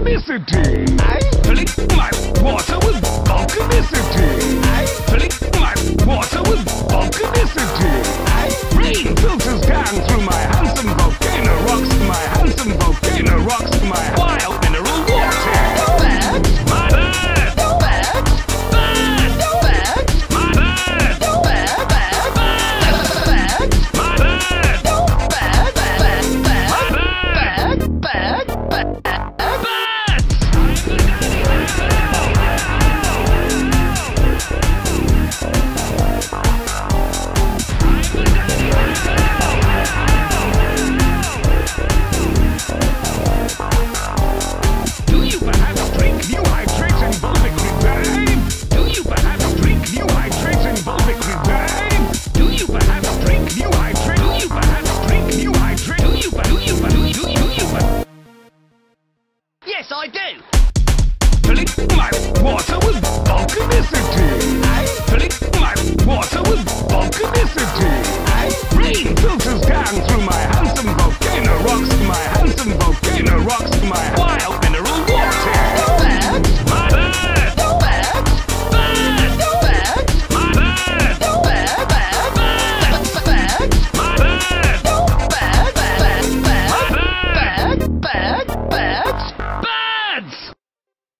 volcanicity. Filling my water with volcanicity. Filling my water with volcanicity. I rain filters down through my handsome Yes, I do. Filling my water with volcanicity. Filling my water with volcanicity. Rain filters down through my